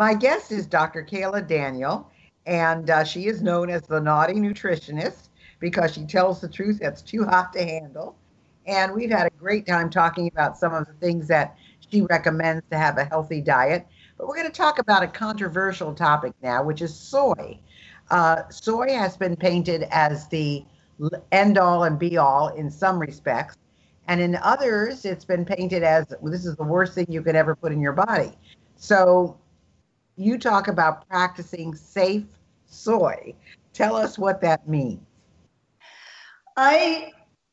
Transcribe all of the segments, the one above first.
My guest is Dr. Kaayla Daniel, and uh, she is known as the naughty nutritionist because she tells the truth that's too hot to handle. And we've had a great time talking about some of the things that she recommends to have a healthy diet. But we're going to talk about a controversial topic now, which is soy. Uh, soy has been painted as the end all and be all in some respects. And in others, it's been painted as well, this is the worst thing you could ever put in your body. So you talk about practicing safe soy. Tell us what that means. I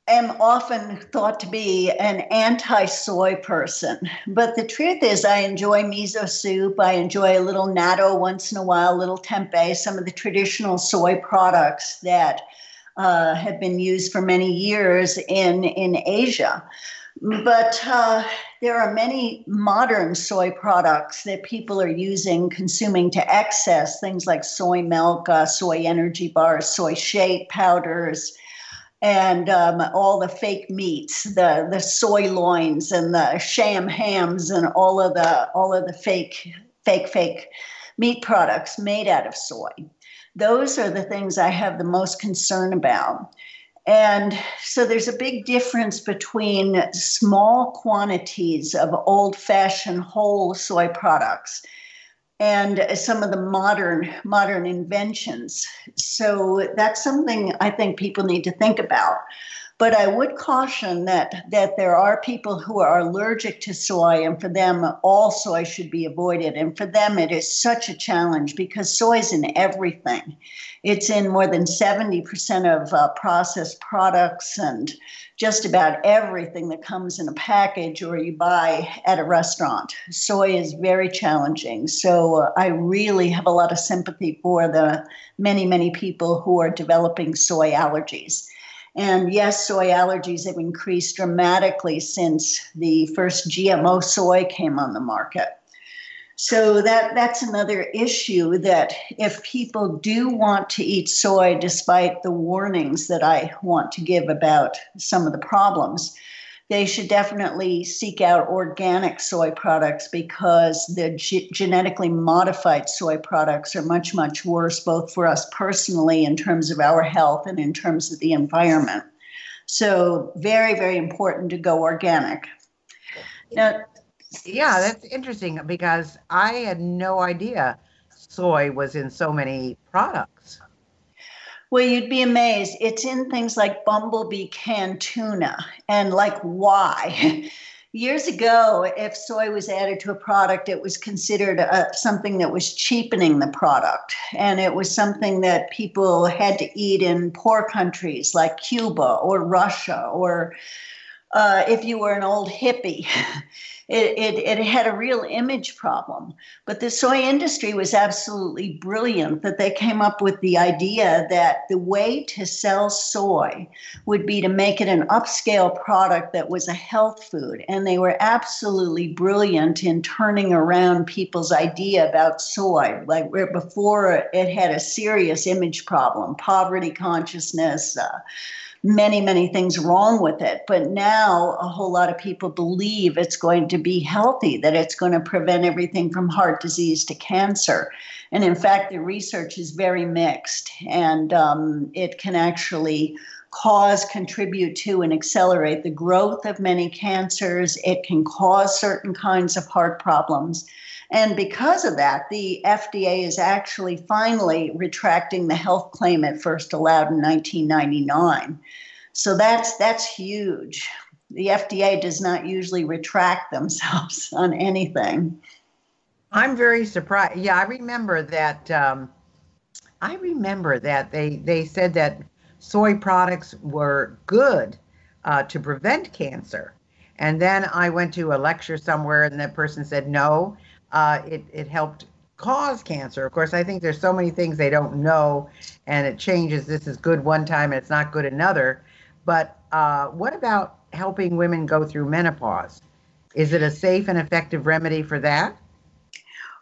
am often thought to be an anti soy person, but the truth is, I enjoy miso soup. I enjoy a little natto once in a while, a little tempeh, some of the traditional soy products that uh, have been used for many years in, in Asia. But uh, there are many modern soy products that people are using, consuming to excess, things like soy milk, uh, soy energy bars, soy shake powders, and um, all the fake meats, the the soy loins and the sham hams, and all of the all of the fake fake fake meat products made out of soy. Those are the things I have the most concern about. And so there's a big difference between small quantities of old fashioned whole soy products and some of the modern modern inventions. So that's something I think people need to think about. But I would caution that that there are people who are allergic to soy, and for them, all soy should be avoided. And for them, it is such a challenge because soy is in everything. It's in more than 70% of uh, processed products and just about everything that comes in a package or you buy at a restaurant. Soy is very challenging. So uh, I really have a lot of sympathy for the many, many people who are developing soy allergies. And yes, soy allergies have increased dramatically since the first GMO soy came on the market. So that that's another issue that if people do want to eat soy, despite the warnings that I want to give about some of the problems, they should definitely seek out organic soy products because the ge- genetically modified soy products are much much worse, both for us personally in terms of our health and in terms of the environment. So very very important to go organic. Now, yeah, that's interesting because I had no idea soy was in so many products. Well, you'd be amazed. It's in things like bumblebee canned tuna. And like, why? Years ago, if soy was added to a product, it was considered uh, something that was cheapening the product. And it was something that people had to eat in poor countries like Cuba or Russia, or uh, if you were an old hippie. it, it, it had a real image problem. But the soy industry was absolutely brilliant that they came up with the idea that the way to sell soy would be to make it an upscale product that was a health food. And they were absolutely brilliant in turning around people's idea about soy. Like before, it had a serious image problem, poverty consciousness. Uh, many, many things wrong with it. But now a whole lot of people believe it's going to be healthy, that it's going to prevent everything from heart disease to cancer. And in fact, the research is very mixed, and um, it can actually cause, contribute to, and accelerate the growth of many cancers. It can cause certain kinds of heart problems. And because of that, the FDA is actually finally retracting the health claim it first allowed in 1999. So that's that's huge. The FDA does not usually retract themselves on anything. I'm very surprised. Yeah, I remember that. Um, I remember that they they said that soy products were good uh, to prevent cancer. And then I went to a lecture somewhere, and that person said, no, uh, it, it helped cause cancer. Of course, I think there's so many things they don't know, and it changes. This is good one time and it's not good another. But uh, what about helping women go through menopause? Is it a safe and effective remedy for that?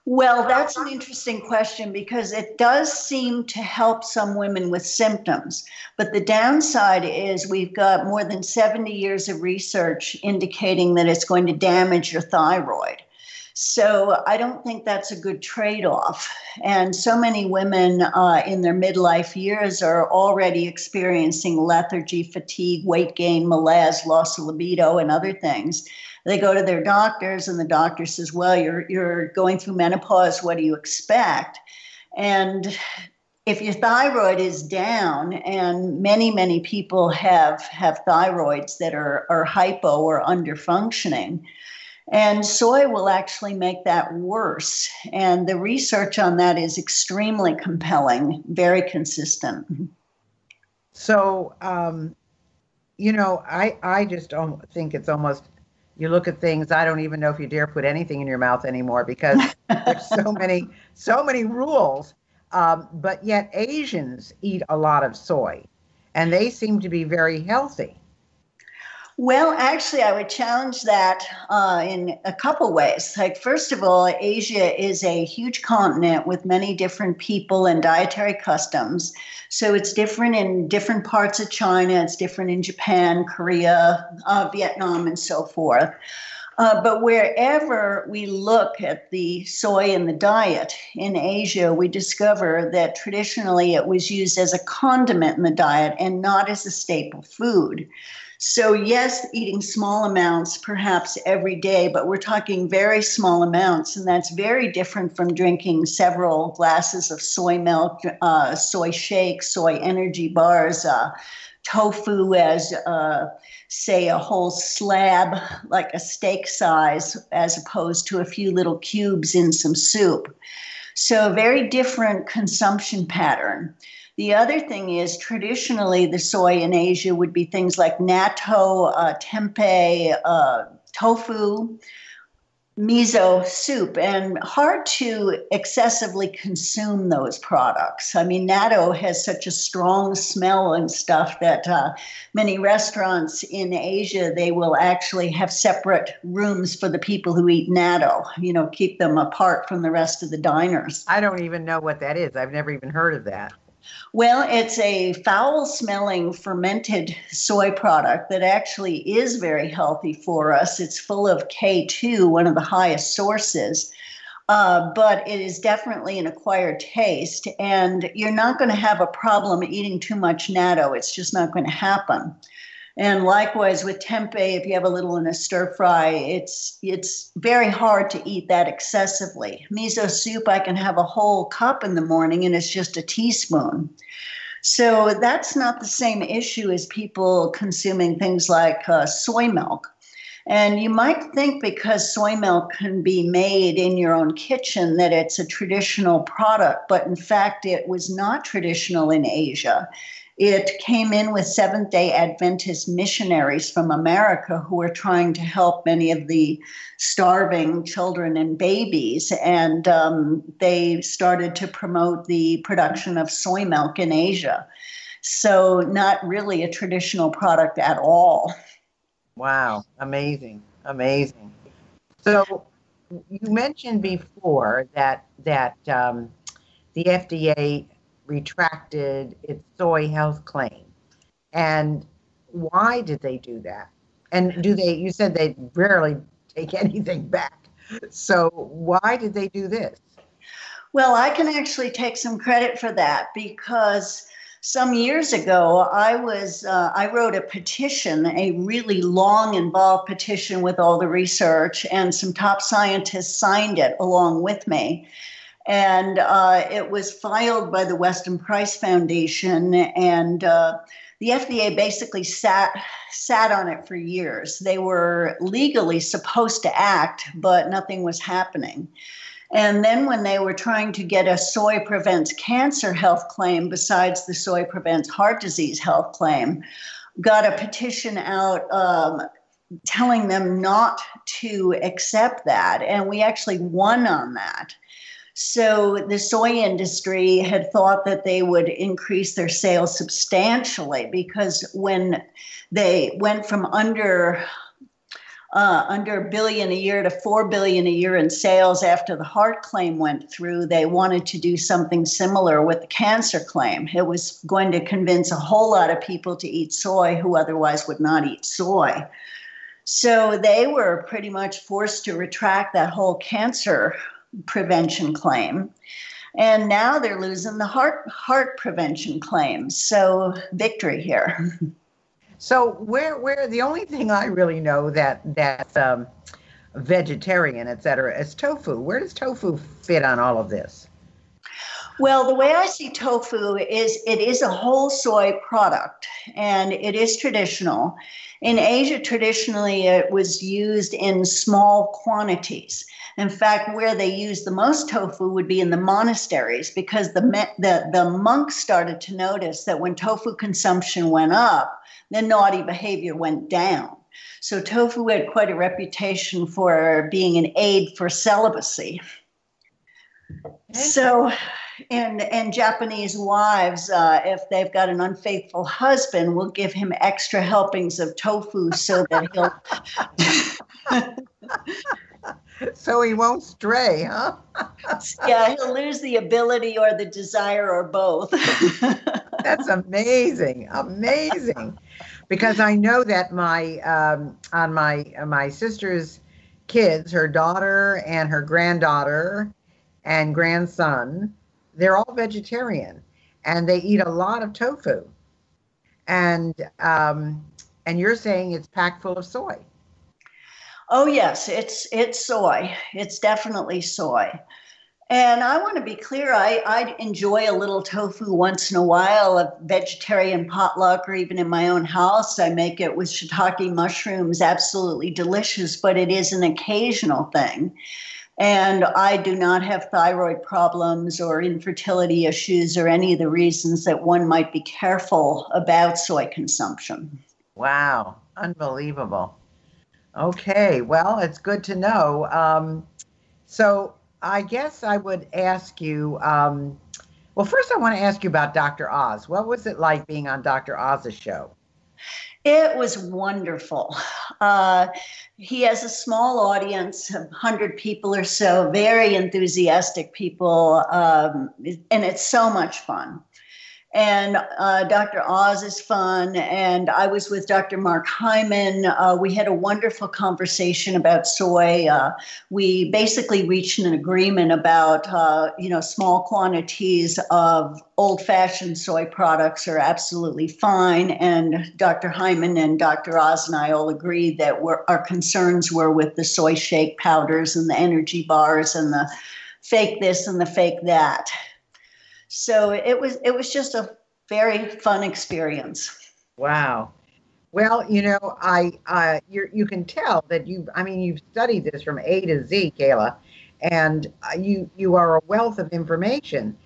Well, that's an interesting question because it does seem to help some women with symptoms. But the downside is we've got more than 70 years of research indicating that it's going to damage your thyroid. So I don't think that's a good trade off. And so many women uh, in their midlife years are already experiencing lethargy, fatigue, weight gain, malaise, loss of libido, and other things. They go to their doctors, and the doctor says, Well, you're, you're going through menopause. What do you expect? And if your thyroid is down, and many, many people have, have thyroids that are, are hypo or under functioning, and soy will actually make that worse. And the research on that is extremely compelling, very consistent. So, um, you know, I, I just don't think it's almost, you look at things, I don't even know if you dare put anything in your mouth anymore because there's so many, so many rules. Um, but yet Asians eat a lot of soy and they seem to be very healthy. Well, actually, I would challenge that uh, in a couple ways. Like, first of all, Asia is a huge continent with many different people and dietary customs. So it's different in different parts of China, it's different in Japan, Korea, uh, Vietnam, and so forth. Uh, but wherever we look at the soy in the diet in Asia, we discover that traditionally it was used as a condiment in the diet and not as a staple food. So, yes, eating small amounts perhaps every day, but we're talking very small amounts, and that's very different from drinking several glasses of soy milk, uh, soy shakes, soy energy bars, uh, tofu as, uh, say, a whole slab, like a steak size, as opposed to a few little cubes in some soup. So, very different consumption pattern. The other thing is traditionally the soy in Asia would be things like natto, uh, tempeh, uh, tofu, miso soup, and hard to excessively consume those products. I mean, natto has such a strong smell and stuff that uh, many restaurants in Asia they will actually have separate rooms for the people who eat natto. You know, keep them apart from the rest of the diners. I don't even know what that is. I've never even heard of that. Well, it's a foul smelling fermented soy product that actually is very healthy for us. It's full of K2, one of the highest sources. Uh, but it is definitely an acquired taste, and you're not going to have a problem eating too much natto. It's just not going to happen. And likewise with tempeh, if you have a little in a stir fry, it's it's very hard to eat that excessively. Miso soup, I can have a whole cup in the morning, and it's just a teaspoon. So that's not the same issue as people consuming things like uh, soy milk. And you might think because soy milk can be made in your own kitchen that it's a traditional product, but in fact, it was not traditional in Asia. It came in with Seventh day Adventist missionaries from America who were trying to help many of the starving children and babies. And um, they started to promote the production of soy milk in Asia. So, not really a traditional product at all. Wow, amazing, amazing. So, you mentioned before that that um, the FDA retracted its soy health claim. And why did they do that? And do they, you said they rarely take anything back. So why did they do this? Well, I can actually take some credit for that because some years ago i was uh, i wrote a petition a really long involved petition with all the research and some top scientists signed it along with me and uh, it was filed by the Weston Price Foundation, and uh, the FDA basically sat sat on it for years. They were legally supposed to act, but nothing was happening. And then when they were trying to get a soy prevents cancer health claim besides the soy prevents heart disease health claim, got a petition out um, telling them not to accept that. And we actually won on that. So the soy industry had thought that they would increase their sales substantially because when they went from under uh, under a billion a year to four billion a year in sales after the heart claim went through, they wanted to do something similar with the cancer claim. It was going to convince a whole lot of people to eat soy who otherwise would not eat soy. So they were pretty much forced to retract that whole cancer prevention claim. And now they're losing the heart heart prevention claim. So victory here. So where where the only thing I really know that that's um, vegetarian, et cetera, is tofu. Where does tofu fit on all of this? Well, the way I see tofu is it is a whole soy product and it is traditional. In Asia, traditionally, it was used in small quantities. In fact, where they use the most tofu would be in the monasteries because the, the, the monks started to notice that when tofu consumption went up, the naughty behavior went down. So tofu had quite a reputation for being an aid for celibacy. So, and and Japanese wives, uh, if they've got an unfaithful husband, will give him extra helpings of tofu so that he'll. so he won't stray, huh? yeah, he'll lose the ability or the desire or both. That's amazing, amazing, because I know that my um, on my uh, my sister's kids, her daughter and her granddaughter and grandson, they're all vegetarian, and they eat a lot of tofu, and um, and you're saying it's packed full of soy. Oh yes, it's it's soy. It's definitely soy. And I want to be clear, I, I enjoy a little tofu once in a while, a vegetarian potluck, or even in my own house. I make it with shiitake mushrooms, absolutely delicious, but it is an occasional thing. And I do not have thyroid problems or infertility issues or any of the reasons that one might be careful about soy consumption. Wow, unbelievable. Okay, well, it's good to know. Um, so I guess I would ask you. Um, well, first, I want to ask you about Dr. Oz. What was it like being on Dr. Oz's show? It was wonderful. Uh, he has a small audience, 100 people or so, very enthusiastic people, um, and it's so much fun and uh, Dr. Oz is fun. And I was with Dr. Mark Hyman. Uh, we had a wonderful conversation about soy. Uh, we basically reached an agreement about, uh, you know, small quantities of old-fashioned soy products are absolutely fine. And Dr. Hyman and Dr. Oz and I all agreed that our concerns were with the soy shake powders and the energy bars and the fake this and the fake that. So it was it was just a very fun experience. Wow. Well, you know, I uh, you you can tell that you. I mean, you've studied this from A to Z, Kaayla, and uh, you you are a wealth of information.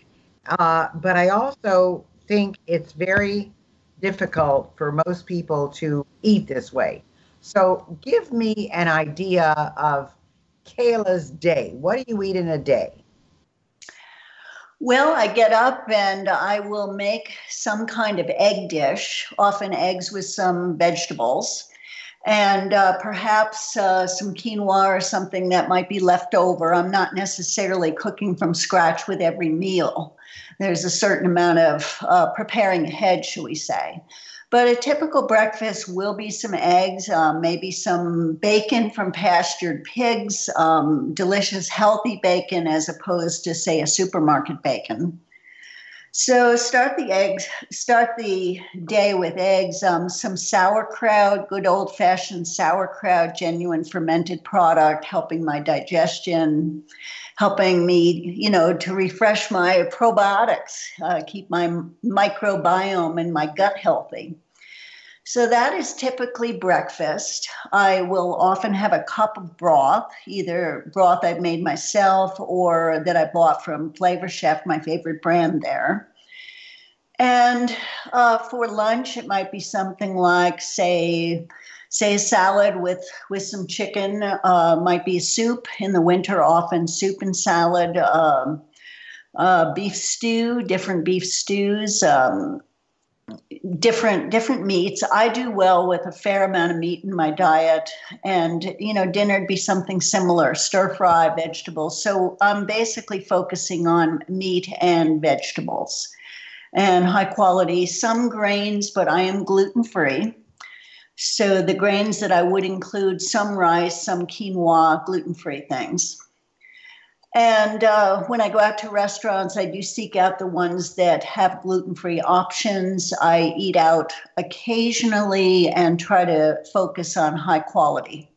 Uh, but I also think it's very difficult for most people to eat this way. So, give me an idea of Kaayla's day. What do you eat in a day? Well, I get up and I will make some kind of egg dish, often eggs with some vegetables, and uh, perhaps uh, some quinoa or something that might be left over. I'm not necessarily cooking from scratch with every meal. There's a certain amount of uh, preparing ahead, shall we say. But a typical breakfast will be some eggs, um, maybe some bacon from pastured pigs, um, delicious, healthy bacon as opposed to, say, a supermarket bacon. So start the eggs, start the day with eggs, um, some sauerkraut, good old fashioned sauerkraut, genuine fermented product, helping my digestion, helping me, you know, to refresh my probiotics, uh, keep my microbiome and my gut healthy. So that is typically breakfast. I will often have a cup of broth, either broth I've made myself or that I bought from Flavor Chef, my favorite brand there. And uh, for lunch, it might be something like, say, say a salad with with some chicken. Uh, might be soup in the winter, often soup and salad. Um, uh, beef stew, different beef stews. Um, different different meats. I do well with a fair amount of meat in my diet, and you know, dinner'd be something similar: stir fry, vegetables. So I'm basically focusing on meat and vegetables, and high quality. Some grains, but I am gluten free. So the grains that I would include some rice, some quinoa, gluten free things. And uh, when I go out to restaurants, I do seek out the ones that have gluten free options. I eat out occasionally and try to focus on high quality.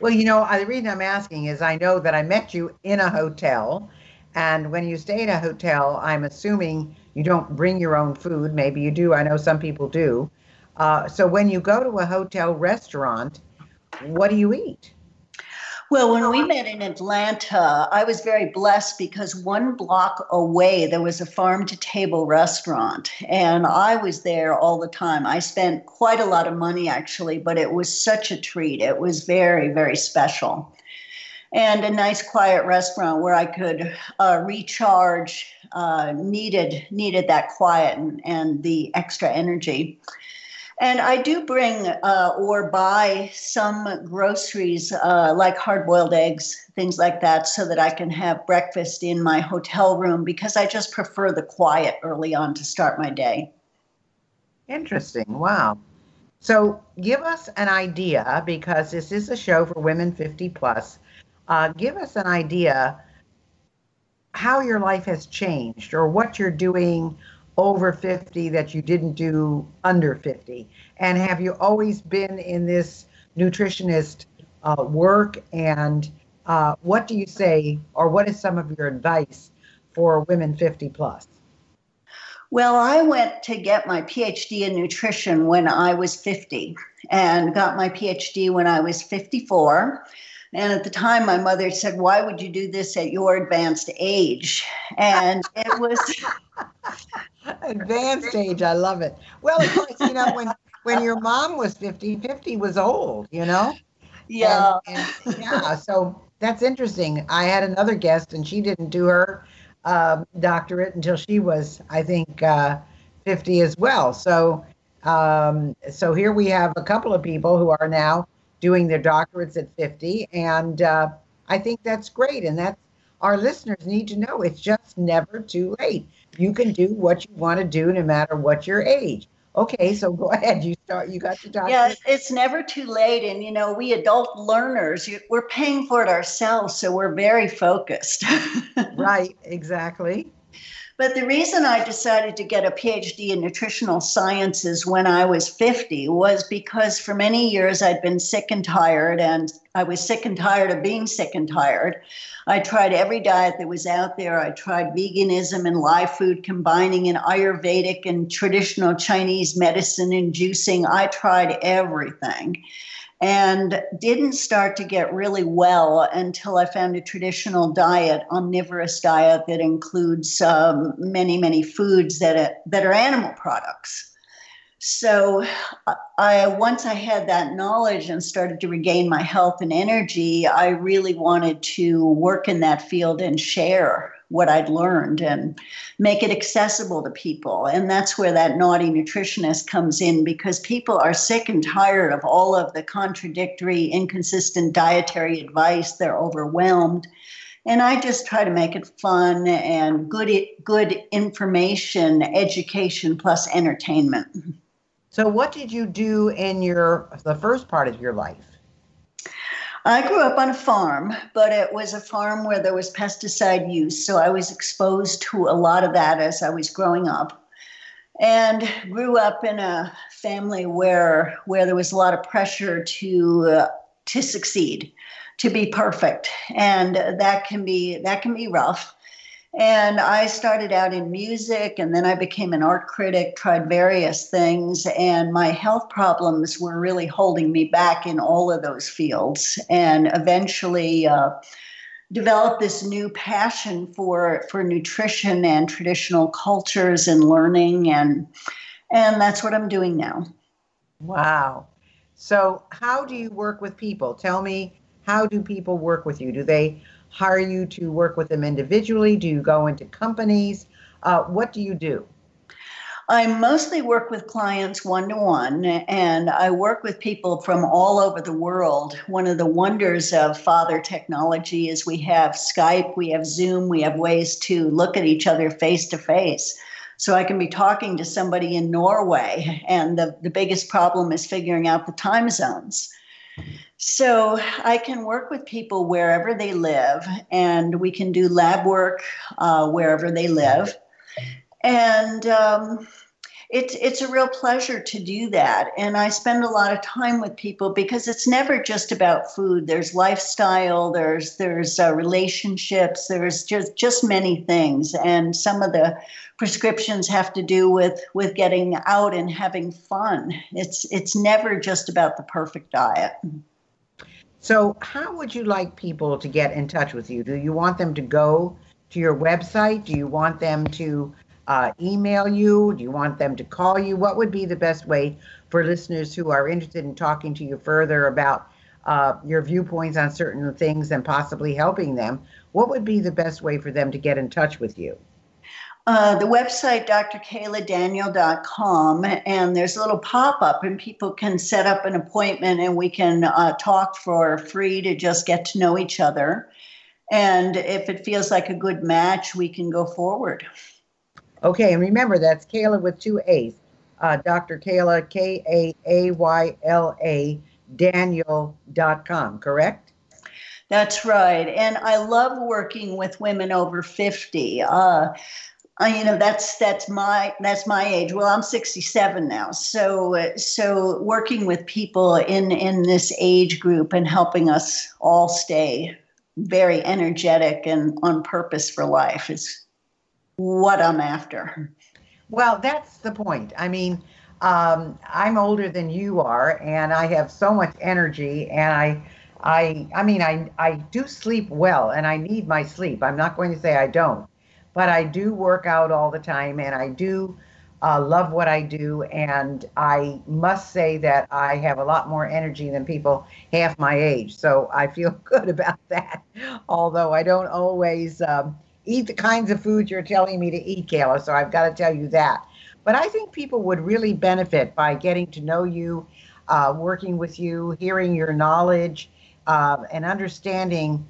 Well, you know, the reason I'm asking is I know that I met you in a hotel. And when you stay in a hotel, I'm assuming you don't bring your own food. Maybe you do. I know some people do. Uh, so when you go to a hotel restaurant, what do you eat? Well, when we met in Atlanta, I was very blessed because one block away there was a farm to table restaurant, and I was there all the time. I spent quite a lot of money actually, but it was such a treat. It was very, very special. And a nice quiet restaurant where I could uh, recharge, uh, needed needed that quiet and, and the extra energy. And I do bring uh, or buy some groceries uh, like hard boiled eggs, things like that, so that I can have breakfast in my hotel room because I just prefer the quiet early on to start my day. Interesting. Wow. So give us an idea because this is a show for women 50 plus. Uh, give us an idea how your life has changed or what you're doing over 50 that you didn't do under 50? And have you always been in this nutritionist uh, work? And uh, what do you say, or what is some of your advice for women 50 plus? Well, I went to get my PhD in nutrition when I was 50 and got my PhD when I was 54. And at the time, my mother said, Why would you do this at your advanced age? And it was advanced age. I love it. Well, of course, you know, when when your mom was 50, 50 was old, you know? Yeah. And, and, yeah. So that's interesting. I had another guest and she didn't do her um, doctorate until she was, I think, uh, 50 as well. So, um, so here we have a couple of people who are now doing their doctorates at 50. And uh, I think that's great. And that's our listeners need to know it's just never too late. You can do what you want to do no matter what your age. Okay, so go ahead. You start. You got to doctorate. Yeah, it's never too late, and you know we adult learners, we're paying for it ourselves, so we're very focused. right. Exactly. But the reason I decided to get a PhD in nutritional sciences when I was 50 was because for many years I'd been sick and tired, and I was sick and tired of being sick and tired. I tried every diet that was out there. I tried veganism and live food, combining in Ayurvedic and traditional Chinese medicine and juicing. I tried everything and didn't start to get really well until I found a traditional diet, omnivorous diet that includes um, many, many foods that are, that are animal products. So, I once I had that knowledge and started to regain my health and energy, I really wanted to work in that field and share what I'd learned and make it accessible to people. And that's where that naughty nutritionist comes in because people are sick and tired of all of the contradictory, inconsistent dietary advice. They're overwhelmed. And I just try to make it fun and good good information, education plus entertainment. So what did you do in your the first part of your life? I grew up on a farm, but it was a farm where there was pesticide use. So I was exposed to a lot of that as I was growing up. And grew up in a family where where there was a lot of pressure to uh, to succeed, to be perfect, and that can be that can be rough. And I started out in music and then I became an art critic, tried various things, and my health problems were really holding me back in all of those fields. And eventually, uh, developed this new passion for for nutrition and traditional cultures and learning and and that's what I'm doing now. Wow. So, how do you work with people? Tell me, how do people work with you? Do they hire you to work with them individually? Do you go into companies? Uh, what do you do? I mostly work with clients one to one, and I work with people from all over the world. One of the wonders of father technology is we have Skype, we have Zoom, we have ways to look at each other face to face. So I can be talking to somebody in Norway, and the, the biggest problem is figuring out the time zones. So I can work with people wherever they live, and we can do lab work uh, wherever they live. And um, it's it's a real pleasure to do that. And i spend a lot of time with people because it's never just about food. There's lifestyle there's there's uh, relationships there's just just many things. And some of the prescriptions have to do with with getting out and having fun. It's it's never just about the perfect diet so how would you like people to get in touch with you do you want them to go to your website do you want them to uh, email you? Do you want them to call you? What would be the best way for listeners who are interested in talking to you further about uh, your viewpoints on certain things and possibly helping them? What would be the best way for them to get in touch with you? Uh, the website drkaayladaniel.com and there's a little pop-up and people can set up an appointment and we can uh, talk for free to just get to know each other and if it feels like a good match we can go forward Okay, and remember that's Kaayla with two A's. Uh, Dr. Kaayla, K A A Y L A, Daniel.com, correct? That's right. And I love working with women over 50. Uh, you know that's that's my that's my age well i'm 67 now so so working with people in in this age group and helping us all stay very energetic and on purpose for life is what I'm after. Well, that's the point. I mean, um, I'm older than you are, and I have so much energy, and I, I, I mean, I, I do sleep well, and I need my sleep. I'm not going to say I don't, but I do work out all the time, and I do uh, love what I do, and I must say that I have a lot more energy than people half my age. So I feel good about that, although I don't always. Um, eat the kinds of foods you're telling me to eat, Kaayla. So I've got to tell you that. But I think people would really benefit by getting to know you, uh, working with you, hearing your knowledge, uh, and understanding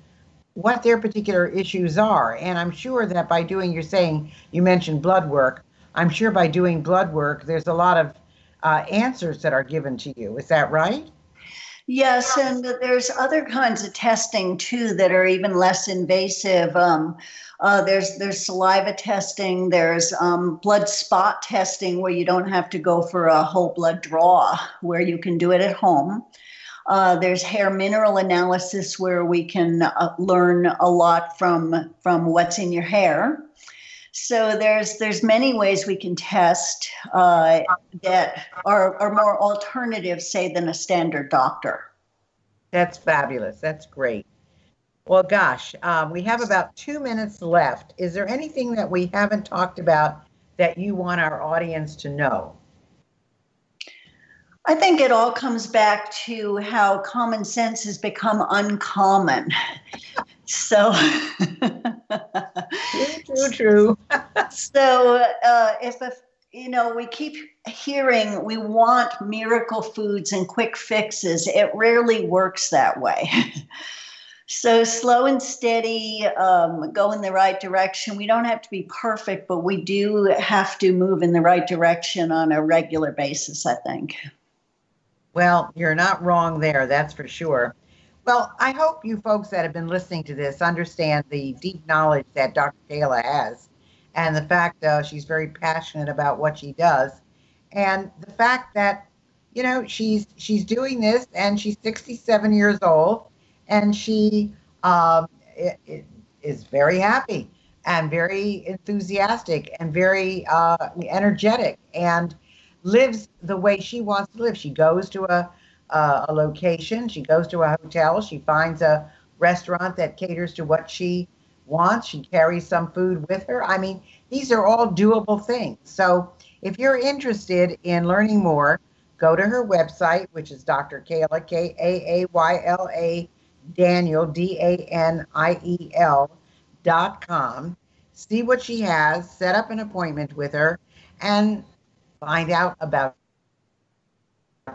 what their particular issues are. And I'm sure that by doing, you're saying, you mentioned blood work. I'm sure by doing blood work, there's a lot of uh, answers that are given to you. Is that right? Yes, and there's other kinds of testing too that are even less invasive. Um, uh, there's there's saliva testing. There's um, blood spot testing where you don't have to go for a whole blood draw, where you can do it at home. Uh, there's hair mineral analysis where we can uh, learn a lot from from what's in your hair. So there's there's many ways we can test uh, that are, are more alternative, say, than a standard doctor. That's fabulous. That's great. Well, gosh, um, we have about two minutes left. Is there anything that we haven't talked about that you want our audience to know? I think it all comes back to how common sense has become uncommon. So, true, true, true. so, uh, if a, you know, we keep hearing we want miracle foods and quick fixes, it rarely works that way. So slow and steady, um, go in the right direction. We don't have to be perfect, but we do have to move in the right direction on a regular basis, I think. Well, you're not wrong there, that's for sure. Well, I hope you folks that have been listening to this understand the deep knowledge that Dr. Kaayla has and the fact uh, she's very passionate about what she does and the fact that you know she's she's doing this and she's 67 years old and she um, it, it is very happy and very enthusiastic and very uh, energetic and lives the way she wants to live. She goes to a, uh, a location, she goes to a hotel, she finds a restaurant that caters to what she wants. She carries some food with her. I mean, these are all doable things. So if you're interested in learning more, go to her website, which is Dr. Kaayla, K A A Y L A Daniel, D A N I E L dot com. See what she has, set up an appointment with her, and find out about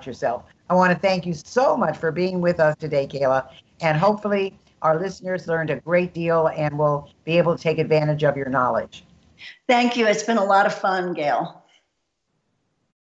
yourself. I want to thank you so much for being with us today, Kaayla, and hopefully our listeners learned a great deal and will be able to take advantage of your knowledge. Thank you. It's been a lot of fun, Gayle.